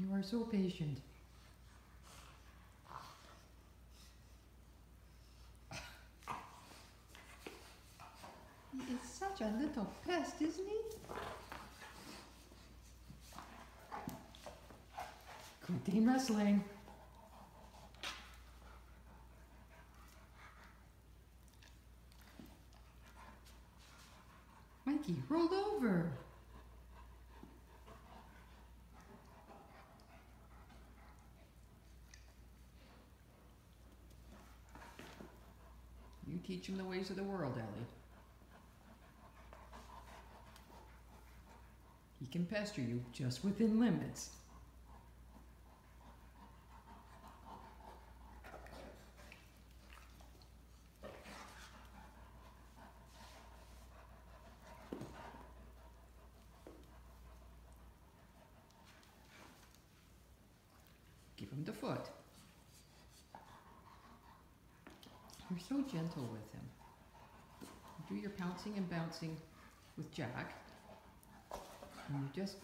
You are so patient. He is such a little pest, isn't he? Good Dane Wrestling. Mikey, roll over. You teach him the ways of the world, Ellie. He can pester you just within limits. Give him the foot. You're so gentle with him. Do your pouncing and bouncing with Jack. And you just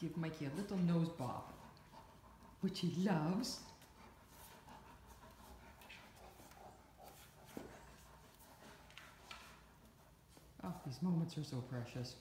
give Mikey a little nose bob, which he loves. Oh, these moments are so precious.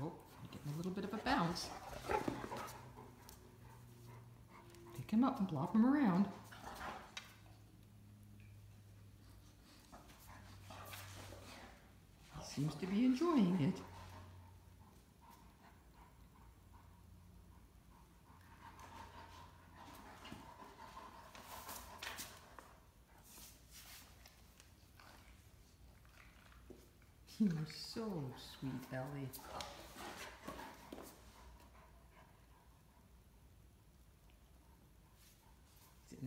Oh, you're getting a little bit of a bounce. Up and plop him around. Seems to be enjoying it. You are so sweet, Ellie.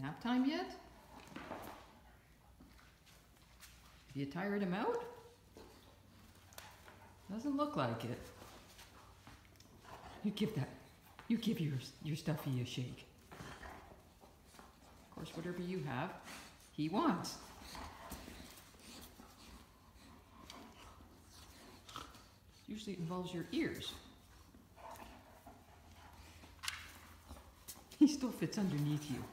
Nap time yet? Have you tired him out? Doesn't look like it. You give that, you give your, your stuffy a shake. Of course, whatever you have, he wants. Usually it involves your ears. He still fits underneath you.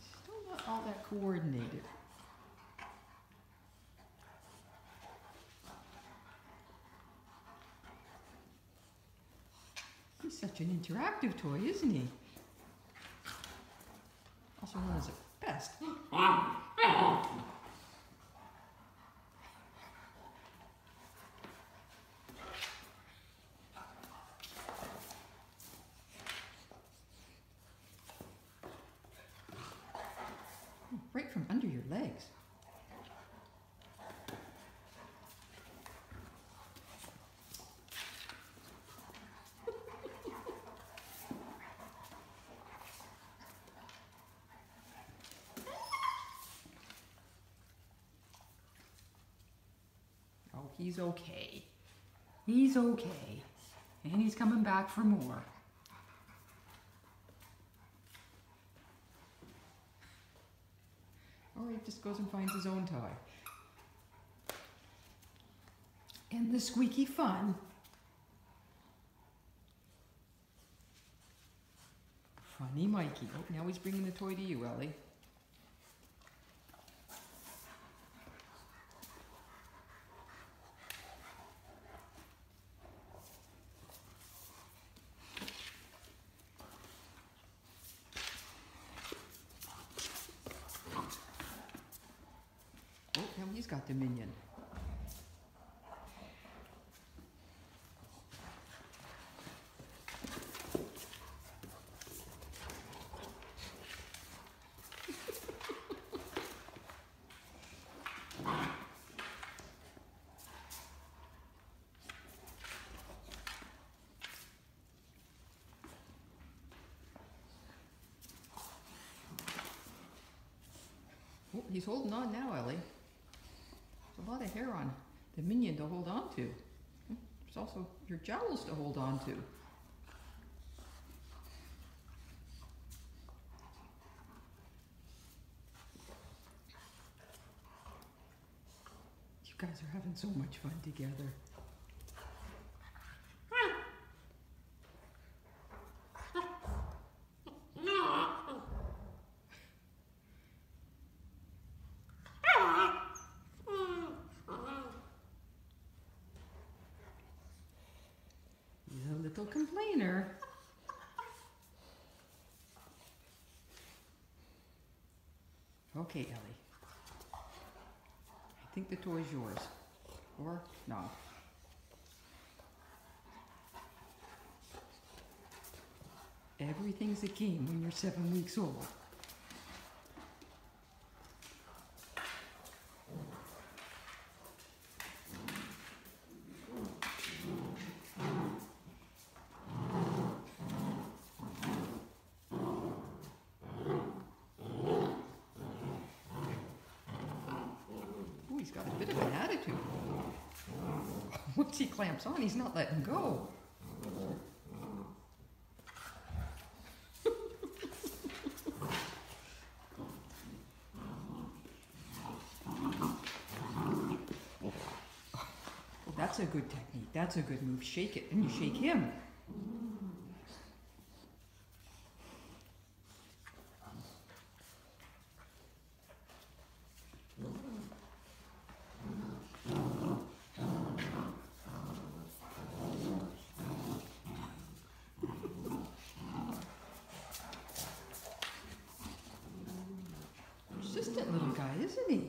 Still not all that coordinated. He's such an interactive toy, isn't he? Also known as a pest. Right from under your legs. Oh, he's okay. He's okay. And he's coming back for more. Or he just goes and finds his own toy. And the squeaky fun. Funny Mikey. Oh, now he's bringing the toy to you, Ellie. got the minion. Oh, he's holding on now, Ellie. A lot of hair on the minion to hold on to. There's also your jowls to hold on to. You guys are having so much fun together. He's a little complainer. Okay, Ellie. I think the toy's yours. Or no. Everything's a game when you're seven weeks old. He's got a bit of an attitude. Once he clamps on, he's not letting go. That's a good technique. That's a good move. Shake it, and you shake him. Persistent little guy, isn't he?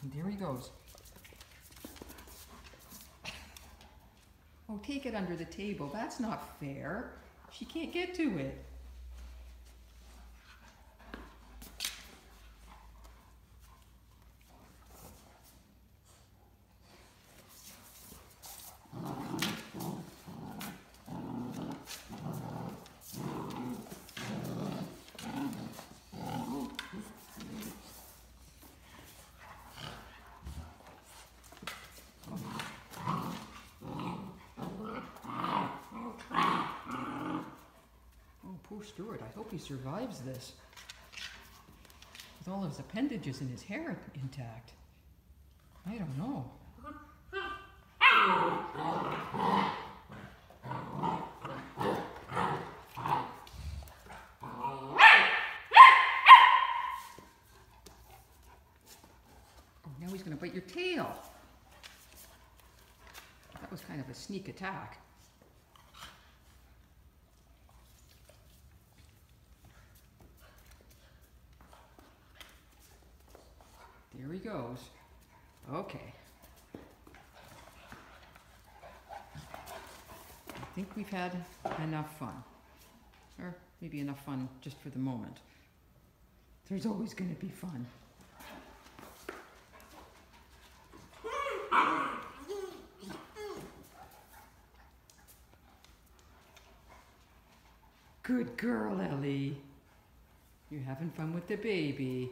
And there he goes. Oh, take it under the table. That's not fair. She can't get to it. Stuart. I hope he survives this. With all his appendages and his hair intact. I don't know. Oh, now he's going to bite your tail. That was kind of a sneak attack. There he goes. Okay. I think we've had enough fun. Or maybe enough fun just for the moment. There's always going to be fun. Good girl, Ellie. You're having fun with the baby.